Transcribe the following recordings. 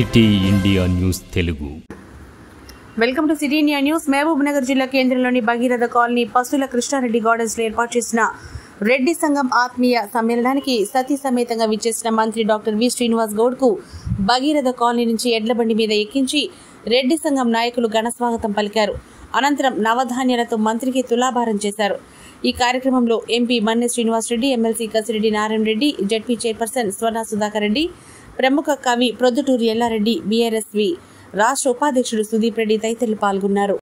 City India news Telugu. Welcome to city India news. Mahabubnagar జిల్లా కేంద్రంలోని Bhagiratha colony పసుల కృష్ణారెడ్డి గార్డెన్స్లో ఏర్పాటు చేసిన రెడ్డి సంఘం ఆత్మీయ సమ్మేళనానికి సతీ సమేతంగా విచ్చేసిన మంత్రి డాక్టర్ వి శ్రీనివాస్ గౌడ్కు భగీరథ కాలనీ నుంచి ఎడ్ల బండి మీద ఎక్కించి రెడ్డి సంఘం నాయకులు ఘనస్వాగతం పలికారు. అనంతరం నవధాన్యాలతో మంత్రికి తులాభారం చేశారు. ఈ కార్యక్రమంలో MP Manne Srinivas Reddy MLC Kasireddy Narayana Reddy ZP chairperson Swarna Sudhakar Reddy ప్రముఖ కవి ప్రొద్దుటూరు ఎల్లారెడ్డి బీఆర్ఎస్వి రాష్ట్ర ఉపాధ్యక్షుడు సుదీప్ రెడ్డి తదితరులు పాల్గొన్నారు.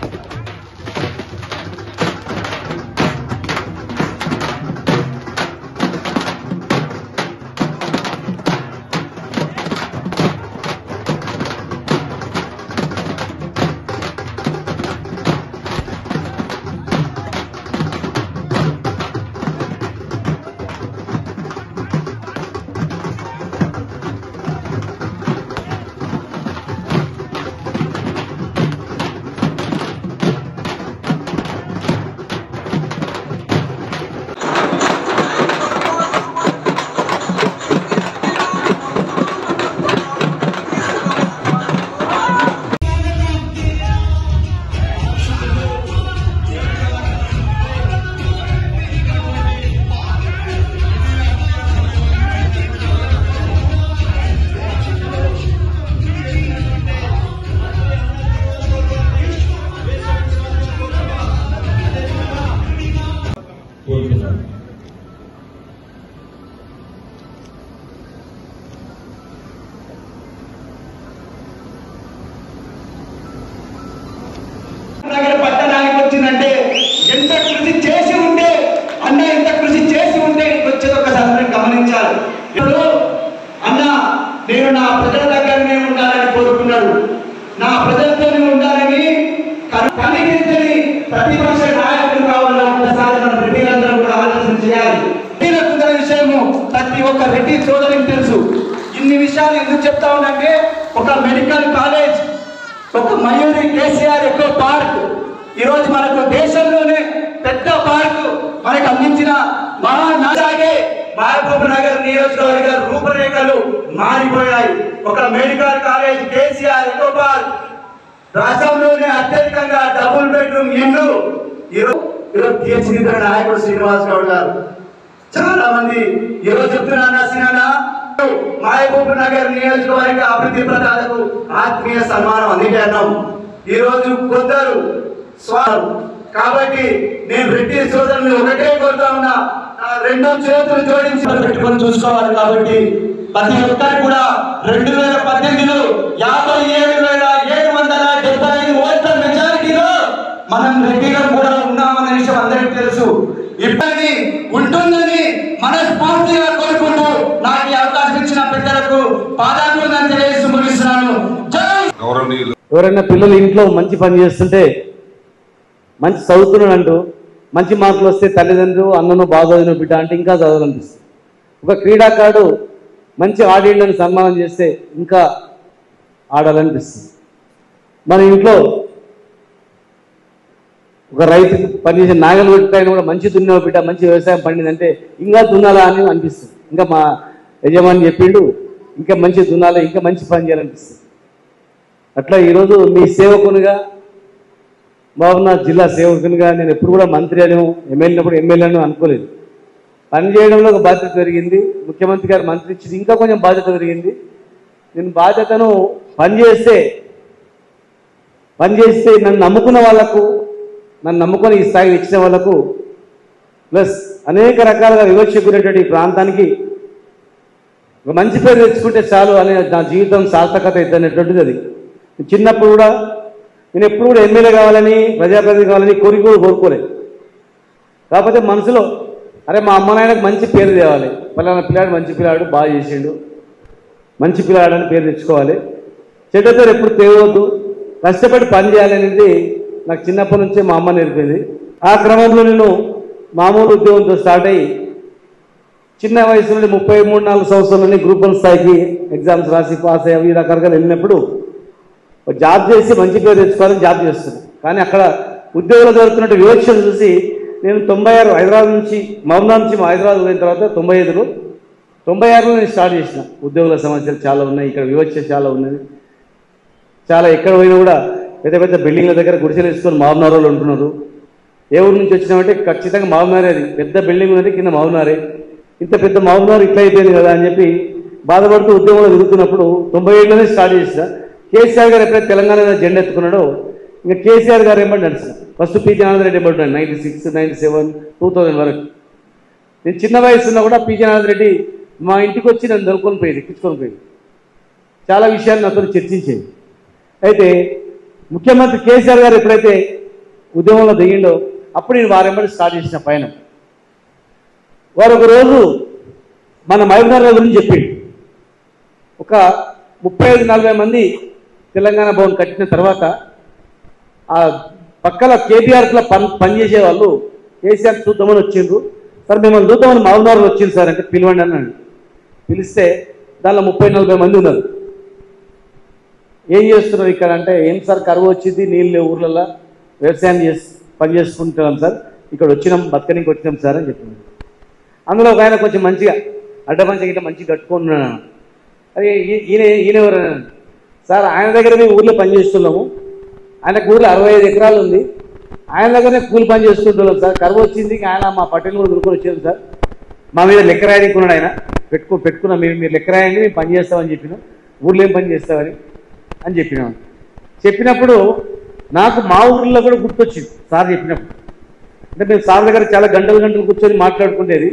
నా ప్రజలతోనే ఉండాలని కనిపించని ప్రతిపక్ష నాయకులు కావాలని ఒక్కసారి రెడ్డిలందరూ కూడా ఆలోచన చేయాలి. రెడ్డిల విషయము ప్రతి ఒక్క రెడ్డి సోదరికి తెలుసు. ఇన్ని విషయాలు ఎందుకు చెప్తా ఉన్నంటే ఒక మెడికల్ కాలేజ్ ఒక మయూరి కేసీఆర్ ఎక్కువ పార్క్. ఈ రోజు మనకు దేశంలోనే పెద్ద పార్క్ మనకు అందించిన మహానాగే మహబూబ్ నగర్ నియోజకవర్గ రూపురేఖలు మారిపోయాయి. ఒక మెడికల్ కాలేజ్ కేసీఆర్ ఎకోపాల్ రాష్ట్రంలోనే అత్యధికంగా డబుల్ బెడ్రూమ్ ఇల్లు. ఈరోజు తీర్చిదిద్దిన నాయకుడు శ్రీనివాస్ గౌడ్ గారు. చాలా మంది ఈరోజు చెప్తున్నా సినానా మహబూబ్ నగర్ నియోజకవర్గ అభివృద్ధి ప్రదాతకు ఆత్మీయ సన్మానం అందుకే అన్నాం ఈ కొందరు స్వారు కాబట్టి నేను రెడ్డి సోదరుని ఒకటే కోరుతా ఉన్నా. నా రెండు చేతులు జోడించి పెట్టుకొని చూసుకోవాలి కాబట్టి ప్రతి ఒక్కరు కూడా రెండు వేల పద్దెనిమిదిలో యాభై ఏడు వేల ఏడు వందల డెబ్బై ఐదు ఓట్ల మెజారిటీలో మనం రెడ్డిగా కూడా ఉన్నామనే విషయం అందరికీ తెలుసు. ఇబ్బంది ఉంటుందని మనస్ఫూర్తిగా కోరుకుంటూ నాకు అవకాశం ఇచ్చిన పెద్దలకు పాదాభివందనం తెలియజేస్తూ ముగిస్తున్నాను. ఎవరైనా పిల్లలు ఇంట్లో మంచి పని చేస్తుంటే మంచి చదువుతున్నాడు అంటూ మంచి మార్కులు వస్తే తల్లిదండ్రులు అన్నను బాగా చదివిన బిడ్డ అంటే ఇంకా చదవాలనిపిస్తుంది. ఒక క్రీడాకారుడు మంచి ఆడియన్లను సన్మానం చేస్తే ఇంకా ఆడాలనిపిస్తుంది. మన ఇంట్లో ఒక రైతు పనిచేసే నాగలు పెట్టుకాయన కూడా మంచి దున్నావు బిడ్డ మంచి వ్యవసాయం పండిందంటే ఇంకా దున్నాలా అని అనిపిస్తుంది. ఇంకా మా యజమాని చెప్పిండు ఇంకా మంచి దున్నాలి ఇంకా మంచి పని చేయాలనిపిస్తుంది. అట్లా ఈరోజు మీ సేవకునిగా బాబు నా జిల్లా సేవకునిగా నేను ఎప్పుడు కూడా మంత్రి అని ఎమ్మెల్యేనప్పుడు ఎమ్మెల్యేను అనుకోలేదు. పని చేయడంలో ఒక బాధ్యత పెరిగింది. ముఖ్యమంత్రి గారు మంత్రి ఇచ్చింది. ఇంకా కొంచెం బాధ్యత పెరిగింది. నేను బాధ్యతను పని చేస్తే పని చేస్తే నన్ను నమ్ముకున్న వాళ్ళకు నన్ను నమ్ముకొని ఈ స్థాయి ఇచ్చిన వాళ్ళకు ప్లస్ అనేక రకాలుగా వివక్షకునేటువంటి ఈ ప్రాంతానికి ఒక మంచి పేరు తెచ్చుకుంటే చాలు అనే నా జీవితం సార్థకత ఇద్దనేటువంటిది అది. చిన్నప్పుడు కూడా నేను ఎప్పుడు కూడా ఎమ్మెల్యే కావాలని ప్రజాప్రతినిధి కావాలని కోరిక కూడా కోరుకోలేదు. కాకపోతే మనసులో అరే మా అమ్మ నాయనకు మంచి పేరు తేవాలి. పలానా పిల్లాడు మంచి పిల్లాడు బాగా చేసిండు. మంచి పిల్లాడు అని పేరు తెచ్చుకోవాలి. చెడ్డతో పేరు ఎప్పుడు తేవద్దు. కష్టపడి పని చేయాలనేది నాకు చిన్నప్పటి నుంచే మా అమ్మ నేర్పింది. ఆ క్రమంలో నేను మామూలు ఉద్యోగంతో స్టార్ట్ అయ్యి చిన్న వయసు నుండి ముప్పై మూడు నాలుగు సంవత్సరాలని గ్రూప్ వన్ స్థాయికి ఎగ్జామ్స్ రాసి పాస్ అయ్యి రకరకాలు వెళ్ళినప్పుడు జాబ్ చేసి మంచి పేరు తెచ్చుకోవాలని జాబ్ చేస్తుంది. కానీ అక్కడ ఉద్యోగులు జరుగుతున్నట్టు వివక్షను చూసి నేను తొంభై ఆరు హైదరాబాద్ నుంచి మౌనా నుంచి మా హైదరాబాద్ పోయిన తర్వాత తొంభై ఐదులో తొంభై ఆరులో నేను స్టార్ట్ చేసిన. ఉద్యోగుల సమస్యలు చాలా ఉన్నాయి ఇక్కడ వివక్ష చాలా ఉన్నది. చాలా ఎక్కడ పోయినా కూడా పెద్ద పెద్ద బిల్డింగ్ల దగ్గర గుడిసెలు వేసుకొని మామూనారు వాళ్ళు ఉంటున్నారు. ఏ ఊరు నుంచి వచ్చినామంటే ఖచ్చితంగా మామూనారే అది. పెద్ద బిల్డింగ్ ఉన్నది కింద మామూనారే ఇంత పెద్ద మామూనారు ఇట్లా అయిపోయింది కదా అని చెప్పి బాధపడుతూ ఉద్యోగంలో తిరుగుతున్నప్పుడు తొంభై ఏళ్ళలోనే స్టార్ట్ చేసిన. కేసీఆర్ గారు ఎప్పుడైతే తెలంగాణ జెండా ఎత్తుకున్నాడో ఇంకా కేసీఆర్ గారు ఏమంటే నడుస్తుంది first PG Anandreddy Reddy ninety six ninety seven two thousand వరకు. నేను చిన్న వయసులో కూడా పీజీ ఆనందరెడ్డి రెడ్డి మా ఇంటికి వచ్చి నన్ను దొరుకుని పోయింది ఎక్కించుకొని పోయింది. చాలా విషయాలు నాతో చర్చించేది అయితే ముఖ్యమంత్రి కేసీఆర్ గారు ఎప్పుడైతే ఉద్యమంలో దిగిండో అప్పుడు నేను వారెంబడి స్టార్ట్ చేసిన పైన వారు ఒకరోజు మన మహబూబ్నగర్ గురించి చెప్పిండు ఒక ముప్పై ఐదు నలభై మంది తెలంగాణ భవన్ కట్టిన తర్వాత ఆ పక్కల కేబీఆర్లో పని పనిచేసే వాళ్ళు కేసీఆర్ చూద్దామని వచ్చిండ్రు. సార్ మిమ్మల్ని చూద్దామని మహబూబ్నగర్ వచ్చింది సార్ అంటే పిలవండి అన్నాడు. పిలిస్తే దానిలో ముప్పై నలభై మంది ఉన్నారు. ఏం చేస్తున్నారు ఇక్కడ అంటే ఏం సార్ కరువు వచ్చింది? నీళ్ళు లేవు ఊర్లలో వ్యవసాయం చేసి పని చేసుకుంటున్నాం సార్. ఇక్కడ వచ్చినాం బతకనికి వచ్చినాం సార్ అని చెప్పింది అందులో ఒక ఆయన కొంచెం మంచిగా అడ్డపంచ గిట్ట మంచిగా కట్టుకున్నాను అదే ఈయన ఈయన ఎవరు? సార్ ఆయన దగ్గర మేము ఊర్లో పని చేస్తున్నాము ఆయనకు ఊర్లో అరవై ఐదు ఎకరాలు ఉంది. ఆయన దగ్గరనే కూలి పని చేస్తుంటున్నాం సార్. కరువు వచ్చింది ఆయన మా పట్టణం కూడా దొరుకుని వచ్చారు సార్. మా మీద లెక్క రాయడానికి ఉన్నాడు ఆయన. పెట్టుకో పెట్టుకున్నాం మీరు మీరు లెక్క రాయండి మేము పని చేస్తామని చెప్పినాం. ఊళ్ళో ఏం పని చేస్తామని అని చెప్పినాం. చెప్పినప్పుడు నాకు మా ఊర్లో కూడా గుర్తొచ్చింది సార్ చెప్పినప్పుడు. అంటే మేము సార్ దగ్గర చాలా గంటలు గంటలు కూర్చొని మాట్లాడుకునేది.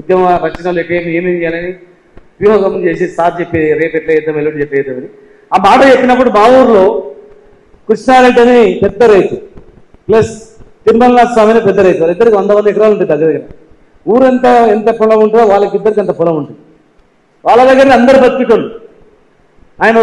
ఉద్యమ రచనలు ఎట్లా ఏమేమి చేయాలని వ్యూహం చేసి సార్ చెప్పేది రేపు ఎట్లా చేద్దాం ఎల్లుండి చెప్పేద్దామని ఆ మాట చెప్పినప్పుడు మా ఊర్లో కృష్ణారెడ్డి అని పెద్ద రైతు ప్లస్ తిరుమలనాథ స్వామి అని పెద్ద రైతు. ఇద్దరికి వంద వంద ఎకరాలు ఉంటాయి దగ్గర దగ్గర. ఊరంతా ఎంత పొలం ఉంటుందో వాళ్ళకి ఇద్దరికి అంత పొలం ఉంటుంది. వాళ్ళ దగ్గర అందరు బతికిటోళ్ళు. ఆయన